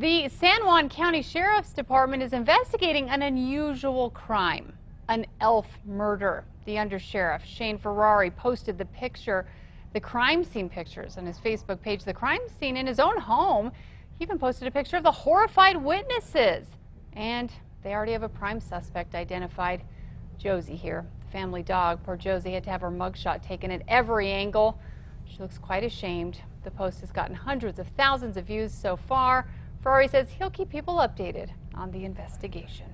The San Juan County Sheriff's Department is investigating an unusual crime, an elf murder. The undersheriff, Shane Ferrari, posted the picture, the crime scene pictures on his Facebook page. The crime scene in his own home. He even posted a picture of the horrified witnesses. And they already have a prime suspect identified. Josie here, the family dog. Poor Josie had to have her mugshot taken at every angle. She looks quite ashamed. The post has gotten hundreds of thousands of views so far. Ferrari says he'll keep people updated on the investigation.